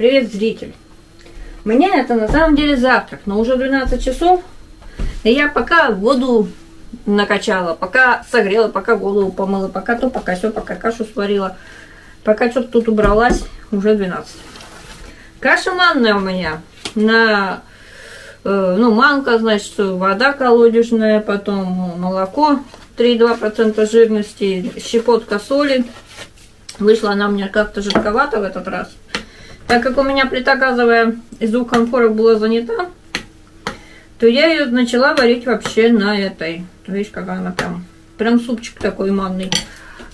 Привет, зритель. У меня это на самом деле завтрак, но уже 12 часов. И я пока воду накачала, пока согрела, пока голову помыла, пока то, пока все, пока кашу сварила, пока что-то тут убралась, уже 12. Каша манная у меня на э, ну, манка, значит, вода колодежная, потом молоко 3,2% жирности, щепотка соли. Вышла она мне как-то жидковато в этот раз. Так как у меня плита газовая из двух конфорок была занята, то я ее начала варить вообще на этой. Видишь, какая она прям, прям супчик такой манный.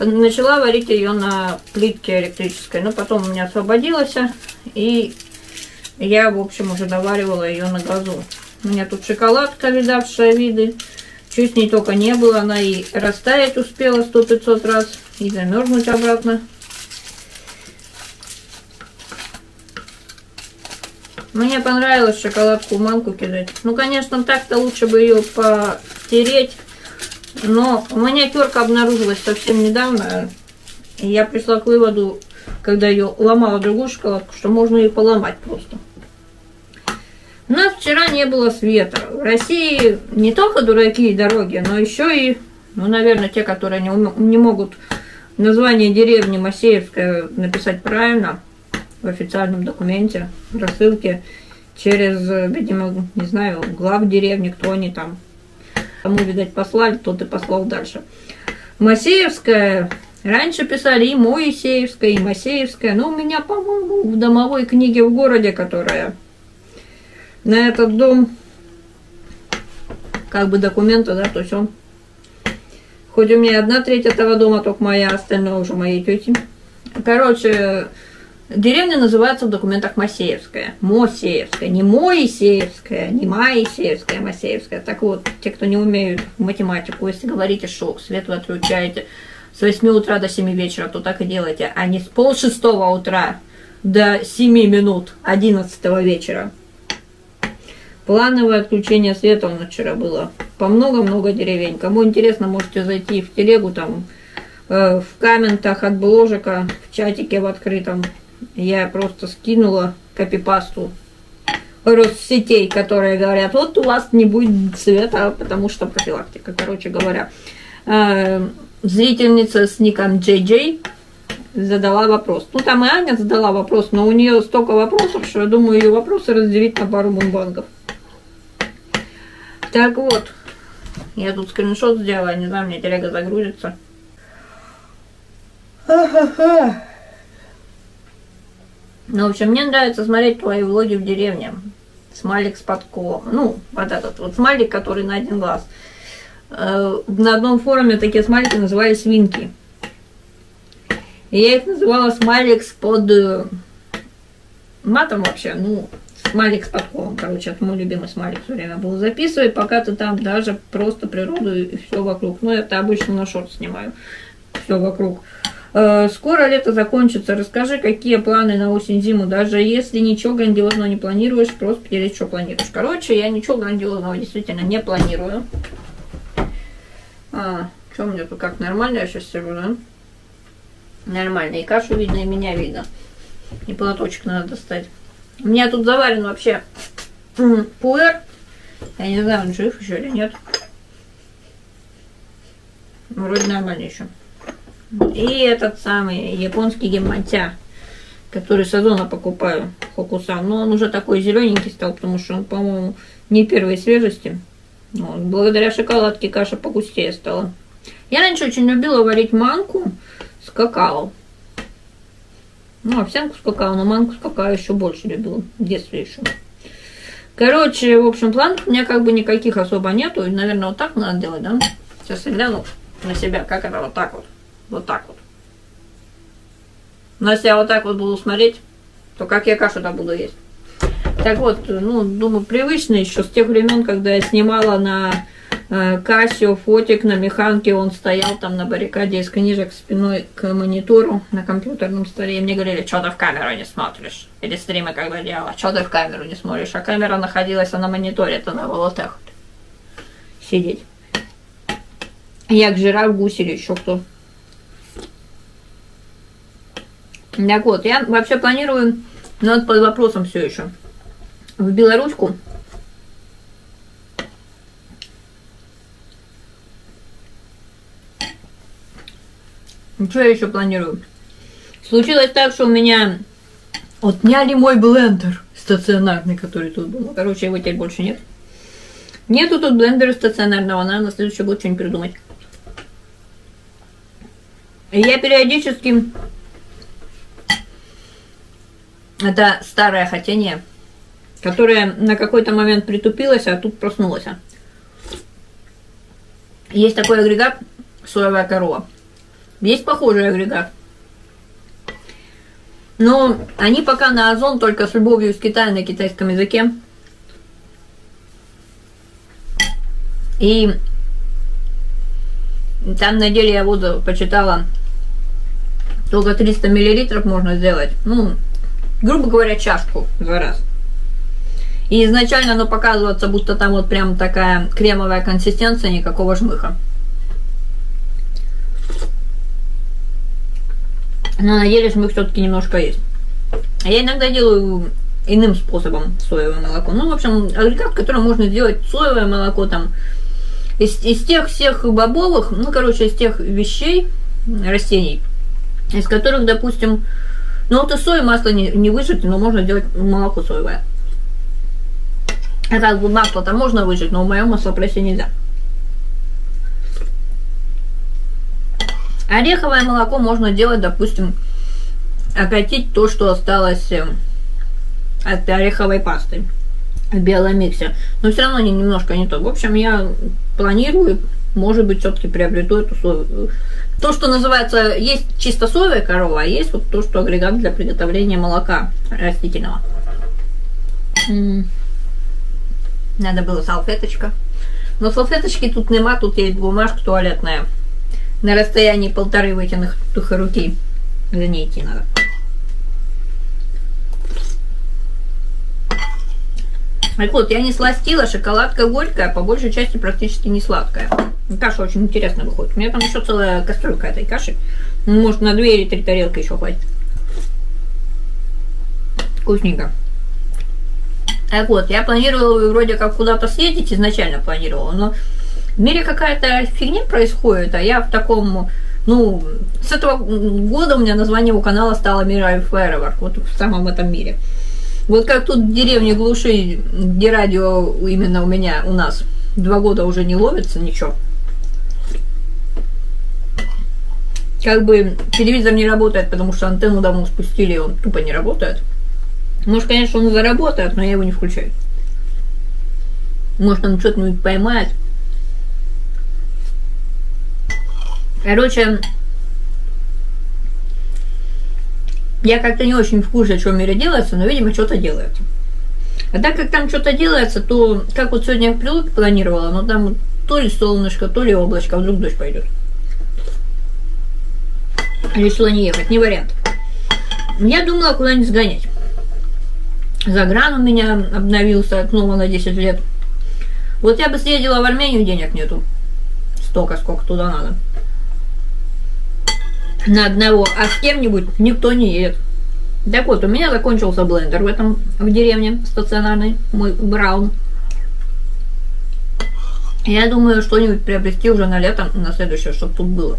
Начала варить ее на плитке электрической, но потом у меня освободилась, и я, в общем, уже доваривала ее на газу. У меня тут шоколадка, видавшая виды. Чуть не только не было, она и растаять успела сто 500 раз, и замерзнуть обратно. Мне понравилось шоколадку в манку кидать. Ну, конечно, так-то лучше бы ее потереть. Но у меня терка обнаружилась совсем недавно. И я пришла к выводу, когда ее ломала другую шоколадку, что можно ее поломать просто. У нас вчера не было света. В России не только дураки и дороги, но еще и, ну, наверное, те, которые не, не могут название деревни Масеевская написать правильно – в официальном документе, рассылке через, видимо, не знаю, глав деревни, кто они там. Кому, видать, послали, тот и послал дальше. Масеевская, раньше писали и Моисеевская, и Масеевская, но у меня, по-моему, в домовой книге в городе, которая на этот дом, как бы документы, да, то есть он, хоть у меня одна треть этого дома, только моя, остальное уже моей тети. Короче, Деревня называется в документах Масеевская. Мосеевская. Не Моисеевская, не Моисеевская, Масеевская. Так вот, те, кто не умеют математику, если говорите шок, свет вы отключаете с 8 утра до 7 вечера, то так и делайте, а не с пол шестого утра до 7 минут 11 вечера. Плановое отключение света у нас вчера было. По много-много деревень. Кому интересно, можете зайти в телегу, там, э, в комментах от бложика, в чатике в открытом я просто скинула копипасту Россетей, которые говорят, вот у вас не будет цвета, потому что профилактика. Короче говоря, э, зрительница с ником JJ задала вопрос. Ну, там и Аня задала вопрос, но у нее столько вопросов, что я думаю, ее вопросы разделить на пару бумбангов. Так вот, я тут скриншот сделала, не знаю, мне телега загрузится. Ха-ха-ха. Ну, в общем, мне нравится смотреть твои влоги в деревне. Смайлик с подколом. Ну, вот этот вот смайлик, который на один глаз. Э, на одном форуме такие смайлики назывались свинки. И я их называла смайлик с под э, матом вообще, ну, смайлик с подколом, короче, это мой любимый смайлик все время был. Записывай, пока ты там даже просто природу и все вокруг. Ну, это обычно на шорт снимаю. Все вокруг. Э, скоро лето закончится. Расскажи, какие планы на осень-зиму. Даже если ничего грандиозного не планируешь, просто поделись, что планируешь. Короче, я ничего грандиозного действительно не планирую. А, что у меня тут как нормально я сейчас сижу, да? Нормально. И кашу видно, и меня видно. И платочек надо достать. У меня тут заварен вообще пуэр. Я не знаю, он жив еще или нет. Вроде нормально еще. И этот самый японский гемматя, который с Озона покупаю, Хокусан. Но он уже такой зелененький стал, потому что он, по-моему, не первой свежести. Вот. Благодаря шоколадке каша погустее стала. Я раньше очень любила варить манку с какао. Ну, овсянку с какао, но манку с какао еще больше любила. В детстве еще. Короче, в общем, планов у меня как бы никаких особо нету. И, наверное, вот так надо делать, да? Сейчас я гляну на себя, как это вот так вот. Вот так вот. Но если я вот так вот буду смотреть, то как я кашу там буду есть? Так вот, ну, думаю, привычно еще с тех времен, когда я снимала на э, Кассио фотик на механке, он стоял там на баррикаде из книжек спиной к монитору на компьютерном столе, и мне говорили, что ты в камеру не смотришь. Или стримы как бы делала, что ты в камеру не смотришь. А камера находилась на мониторе, то надо было вот так вот сидеть. Як жираф, гусь или еще кто. Так вот, я вообще планирую Но это под вопросом все еще. В белоручку Что я еще планирую? Случилось так, что у меня отняли мой блендер стационарный, который тут был. Ну, короче, его теперь больше нет. Нету тут блендера стационарного, надо на следующий год что-нибудь придумать. И я периодически... Это старое хотение, которое на какой-то момент притупилось, а тут проснулось. Есть такой агрегат соевая корова. Есть похожий агрегат. Но они пока на Озон только с любовью из Китая на китайском языке. И там на деле я воду почитала, только 300 миллилитров можно сделать. Ну, грубо говоря, чашку за раз. И изначально оно показывается, будто там вот прям такая кремовая консистенция, никакого жмыха. Но на деле жмых все-таки немножко есть. А я иногда делаю иным способом соевое молоко. Ну, в общем, агрегат, в котором можно сделать соевое молоко там из, из тех всех бобовых, ну, короче, из тех вещей, растений, из которых, допустим, ну, вот и сои масло не, не выжать, но можно делать молоко соевое. А как бы масло-то можно выжать, но в моем маслопросе нельзя. Ореховое молоко можно делать, допустим, окатить то, что осталось э, от ореховой пасты в биомиксе. Но все равно не, немножко не то. В общем, я планирую, может быть, все-таки приобрету эту сою. То, что называется, есть чисто соевая корова, а есть вот то, что агрегат для приготовления молока растительного. Надо было салфеточка. Но салфеточки тут нема, тут есть бумажка туалетная на расстоянии полторы вытянутых руки. За ней идти надо. Так вот, я не сластила, шоколадка горькая, по большей части практически не сладкая. Каша очень интересно выходит. У меня там еще целая кастрюлька этой каши. Может, на две или три тарелки еще хватит. Вкусненько. Так вот, я планировала вроде как куда-то съездить, изначально планировала, но в мире какая-то фигня происходит, а я в таком, ну, с этого года у меня название у канала стало Мира Forever, вот в самом этом мире. Вот как тут в деревне глуши, где радио именно у меня, у нас, два года уже не ловится ничего. Как бы телевизор не работает, потому что антенну давно спустили, и он тупо не работает. Может, конечно, он заработает, но я его не включаю. Может, он что-то поймает. Короче, я как-то не очень в курсе, что в мире делается, но, видимо, что-то делается. А так как там что-то делается, то, как вот сегодня я в планировала, но там то ли солнышко, то ли облачко, а вдруг дождь пойдет. Решила не ехать, не вариант. Я думала куда-нибудь сгонять. Загран у меня обновился снова на 10 лет. Вот я бы съездила в Армению, денег нету. Столько, сколько туда надо на одного, а с кем-нибудь никто не едет. Так вот, у меня закончился блендер в этом, в деревне стационарный, мой Браун. Я думаю, что-нибудь приобрести уже на лето, на следующее, чтобы тут было.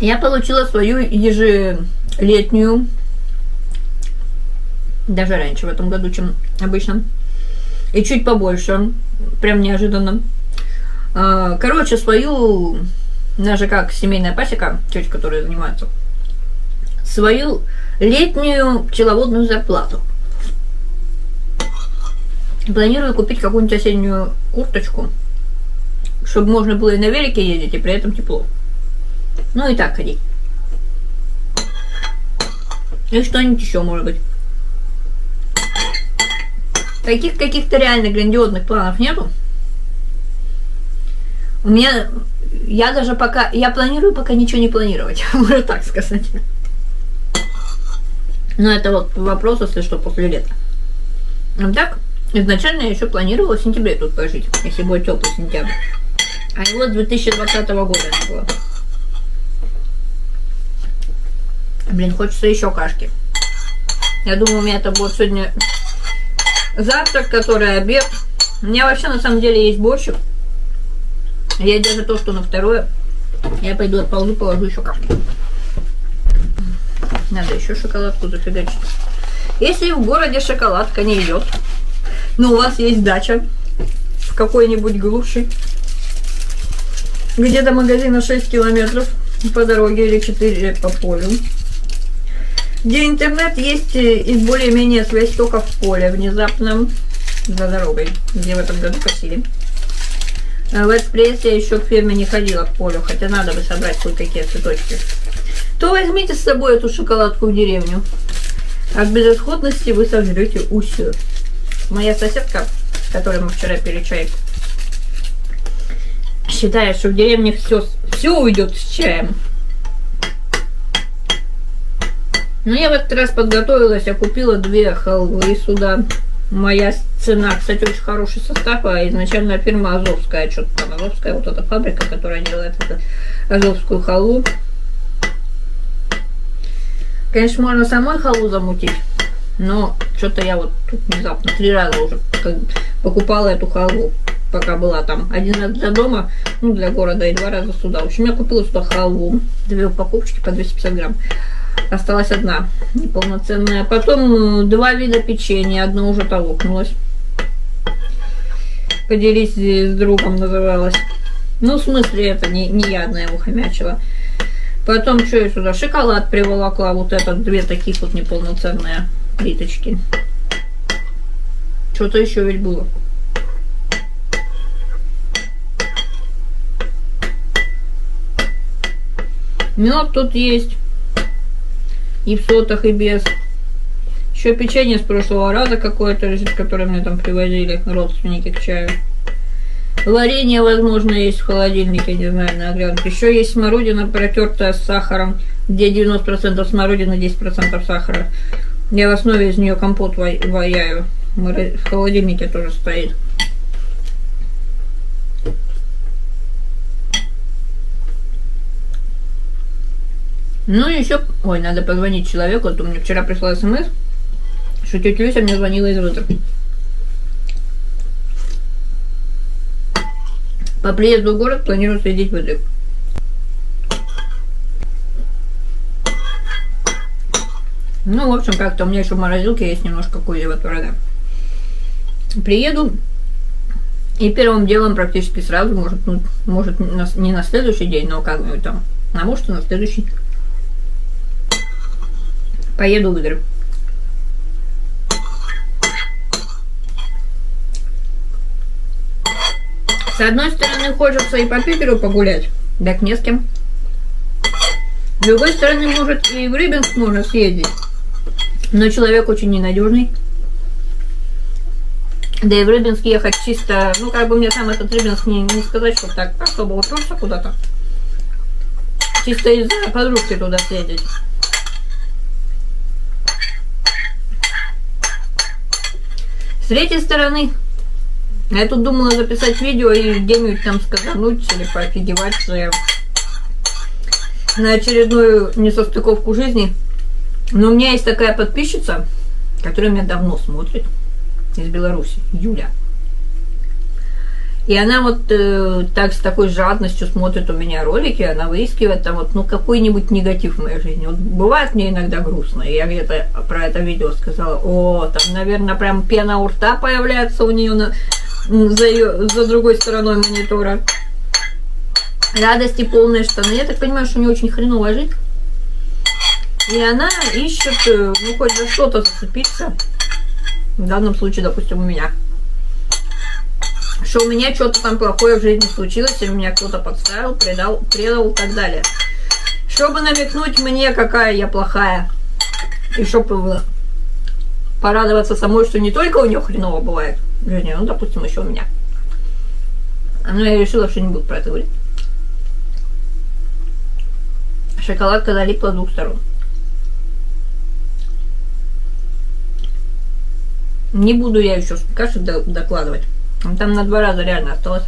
Я получила свою ежелетнюю, даже раньше в этом году, чем обычно, и чуть побольше, прям неожиданно, а, короче, свою, даже как семейная пасека, тетя, которая занимается, свою летнюю пчеловодную зарплату. Планирую купить какую-нибудь осеннюю курточку, чтобы можно было и на велике ездить, и при этом тепло. Ну и так ходить. И что-нибудь еще может быть. Таких каких-то реально грандиозных планов нету. У меня, я даже пока, я планирую пока ничего не планировать, можно так сказать. Но это вот вопрос, если что, после лета. А так, изначально я еще планировала в сентябре тут пожить, если будет теплый сентябрь. А его с 2020 года не было. Блин, хочется еще кашки. Я думаю, у меня это будет сегодня завтрак, который обед. У меня вообще на самом деле есть борщик. Я даже то, что на второе. Я пойду отползу, положу еще кашку. Надо еще шоколадку зафигачить. Если в городе шоколадка не идет, но у вас есть дача в какой-нибудь глуши, где до магазина 6 километров по дороге или 4 по полю, где интернет есть и более-менее связь только в поле, внезапно за дорогой, где в этом году косили. А в экспресс я еще к ферме не ходила к полю, хотя надо бы собрать кое-какие цветочки. То возьмите с собой эту шоколадку в деревню. От безысходности вы сожрете усю. Моя соседка, с которой мы вчера пили чай, считает, что в деревне все, все уйдет с чаем. Но я в этот раз подготовилась, я купила две халвы сюда. Моя цена, кстати, очень хороший состав, а изначально фирма Азовская, что-то там Азовская, вот эта фабрика, которая делает эту Азовскую халву. Конечно, можно самой халву замутить, но что-то я вот тут внезапно три раза уже покупала эту халву, пока была там. Один раз для дома, ну, для города, и два раза сюда. В общем, я купила сюда халву, две упаковочки по 250 грамм. Осталась одна неполноценная. Потом два вида печенья. Одно уже толкнулось. Поделись с другом называлось. Ну, в смысле, это не, не я одна его хомячила. Потом что я сюда? Шоколад приволокла. Вот это две таких вот неполноценные плиточки. Что-то еще ведь было. Мед тут есть и в сотах, и без. Еще печенье с прошлого раза какое-то которое мне там привозили родственники к чаю. Варенье, возможно, есть в холодильнике, не знаю, на оглянке. Еще есть смородина, протертая с сахаром, где 90% смородины, 10% сахара. Я в основе из нее компот ваяю. В холодильнике тоже стоит. Ну и еще, ой, надо позвонить человеку, а то мне вчера пришла смс, что тетя Люся мне звонила из Рутер. По приезду в город планирую съездить в Идрик. Ну, в общем, как-то у меня еще в морозилке есть немножко кузева творога. Приеду, и первым делом практически сразу, может, ну, может не на следующий день, но как-нибудь там, а может на следующий. Поеду игры. С одной стороны, хочется и по Питеру погулять, так не с кем. С другой стороны, может, и в Рыбинск можно съездить. Но человек очень ненадежный. Да и в Рыбинск ехать чисто, ну, как бы мне сам этот Рыбинск не, не сказать, что так особо уперся куда-то. Чисто из-за подружки туда съездить. С третьей стороны, я тут думала записать видео и где-нибудь там сказануть или поофигеваться на очередную несостыковку жизни. Но у меня есть такая подписчица, которая меня давно смотрит из Беларуси, Юля. И она вот э, так с такой жадностью смотрит у меня ролики, она выискивает там вот, ну, какой-нибудь негатив в моей жизни. Вот бывает мне иногда грустно, и я где-то про это видео сказала, о, там, наверное, прям пена у рта появляется у нее на, за, ее, за другой стороной монитора. Радости полные штаны. Я так понимаю, что у нее очень хреново жить. И она ищет, э, ну, хоть за что-то зацепиться. В данном случае, допустим, у меня что у меня что-то там плохое в жизни случилось, и меня кто-то подставил, предал, предал и так далее. Чтобы намекнуть мне, какая я плохая, и чтобы порадоваться самой, что не только у нее хреново бывает в жизни, ну, допустим, еще у меня. Но я решила, что не буду про это говорить. Шоколадка залипла с двух сторон. Не буду я еще каши докладывать. Там на два раза реально осталось.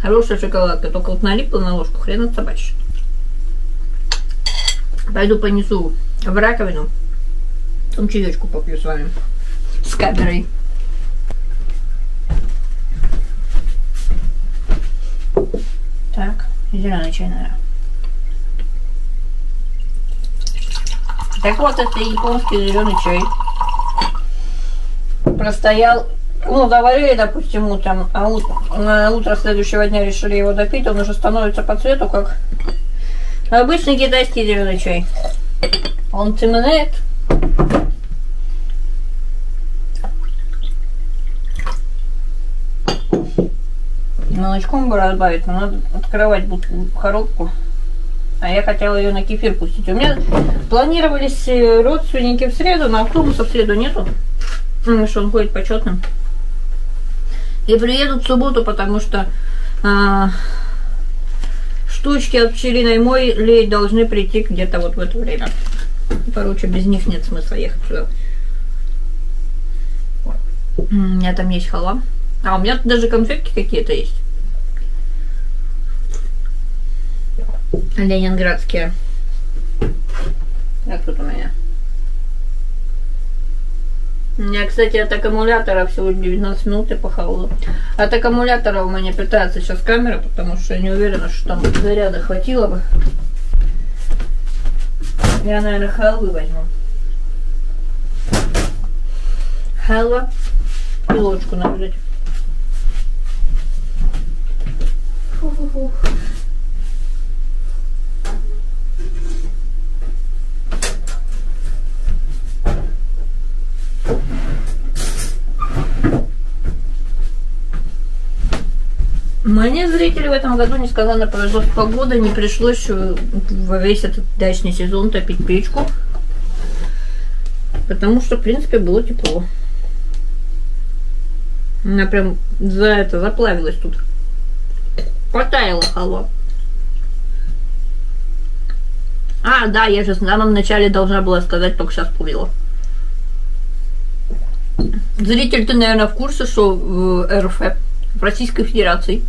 Хорошая шоколадка, только вот налипла на ложку, хрен от собачья. Пойду понесу в раковину. Там чаечку попью с вами. С камерой. Так, зеленый чай, наверное. Так вот, это японский зеленый чай. Простоял, ну, заварили, допустим, утром, а ут на утро следующего дня решили его допить, он уже становится по цвету, как обычный китайский зеленый чай. Он темнеет. Молочком бы разбавить, но надо открывать коробку. А я хотела ее на кефир пустить. У меня планировались э, родственники в среду, но автобуса в среду нету. Что он ходит почетным. И приедут в субботу, потому что а, штучки от пчелиной мой лей должны прийти где-то вот в это время. Короче, без них нет смысла ехать сюда. У меня там есть халва. А, у меня тут даже конфетки какие-то есть. Ленинградские. Как тут у меня? У меня, кстати, от аккумулятора всего 19 минут я похавала. От аккумулятора у меня питается сейчас камера, потому что я не уверена, что там заряда хватило бы. Я, наверное, халвы возьму. Халва и ложку взять. Фу-фу-фу. Мне зрители в этом году несказанно повезло с погодой, не пришлось во весь этот дачный сезон топить печку, потому что, в принципе, было тепло. Она прям за это заплавилась тут. Потаяла халва. А, да, я же в самом начале должна была сказать, только сейчас помнила. Зритель, ты, наверное, в курсе, что в РФ, в Российской Федерации,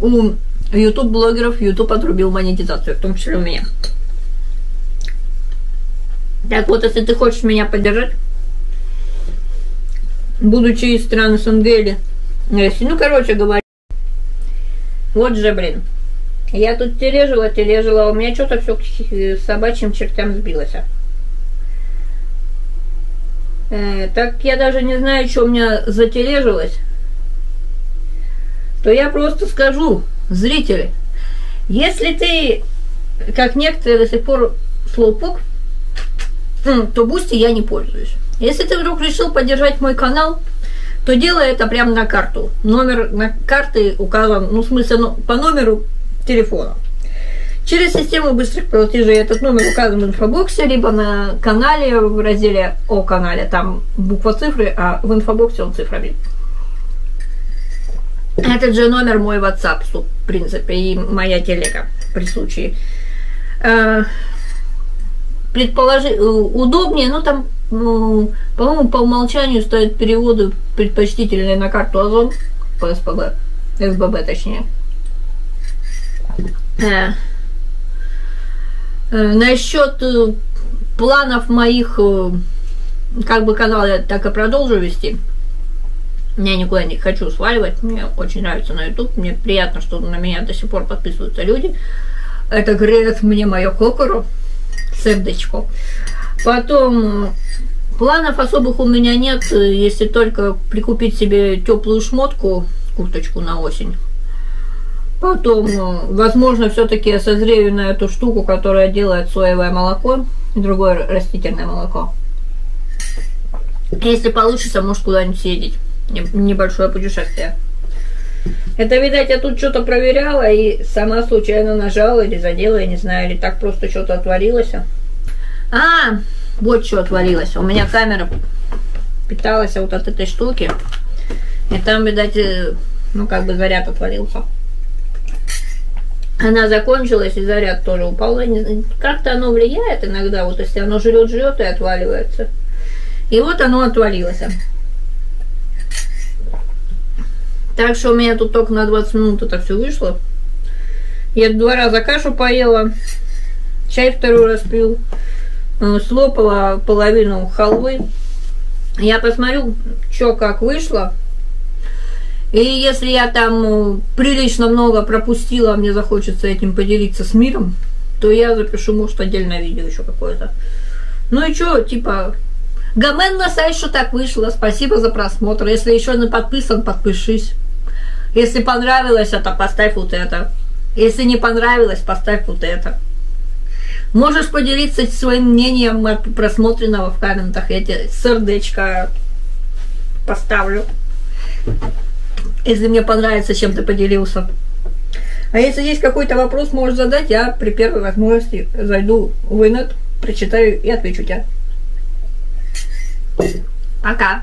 у YouTube-блогеров YouTube отрубил монетизацию, в том числе у меня. Так вот, если ты хочешь меня поддержать, будучи из стран СНГ или России, ну, короче говоря, вот же, блин, я тут тележила, тележила, а у меня что-то все к собачьим чертям сбилось. Э, так я даже не знаю, что у меня затележилось то я просто скажу, зрители, если ты, как некоторые до сих пор слоупок, то Boosty я не пользуюсь. Если ты вдруг решил поддержать мой канал, то делай это прямо на карту. Номер на карты указан, ну, в смысле, ну, по номеру телефона. Через систему быстрых платежей этот номер указан в инфобоксе, либо на канале в разделе о канале, там буква цифры, а в инфобоксе он цифрами. Этот же номер мой WhatsApp, в принципе, и моя телега при случае. Э, предположи, э, удобнее, ну там, ну, по-моему, по умолчанию стоят переводы предпочтительные на карту Озон по СПБ, СББ точнее. Э, насчет планов моих, как бы канал я так и продолжу вести. Я никуда не хочу сваливать, мне очень нравится на YouTube, мне приятно, что на меня до сих пор подписываются люди. Это греет мне мое кокоро, сердечко. Потом планов особых у меня нет, если только прикупить себе теплую шмотку, курточку на осень. Потом, возможно, все-таки я созрею на эту штуку, которая делает соевое молоко и другое растительное молоко. Если получится, может куда-нибудь съездить небольшое путешествие. Это, видать, я тут что-то проверяла и сама случайно нажала или задела, я не знаю, или так просто что-то отвалилось. А, вот что отвалилось. У меня камера питалась вот от этой штуки. И там, видать, э, ну, как бы заряд отвалился. Она закончилась, и заряд тоже упал. Как-то оно влияет иногда, вот если оно жрет-жрет и отваливается. И вот оно отвалилось. Так что у меня тут только на 20 минут это все вышло. Я два раза кашу поела, чай второй раз пил, э, слопала половину халвы. Я посмотрю, что как вышло. И если я там э, прилично много пропустила, мне захочется этим поделиться с миром, то я запишу, может, отдельное видео еще какое-то. Ну и что, типа, Гамен на сайт, что так вышло. Спасибо за просмотр. Если еще не подписан, подпишись. Если понравилось это, поставь вот это. Если не понравилось, поставь вот это. Можешь поделиться своим мнением от просмотренного в комментах. Я тебе сердечко поставлю. Если мне понравится, чем ты поделился. А если есть какой-то вопрос, можешь задать, я при первой возможности зайду в инет, прочитаю и отвечу тебе. Пока.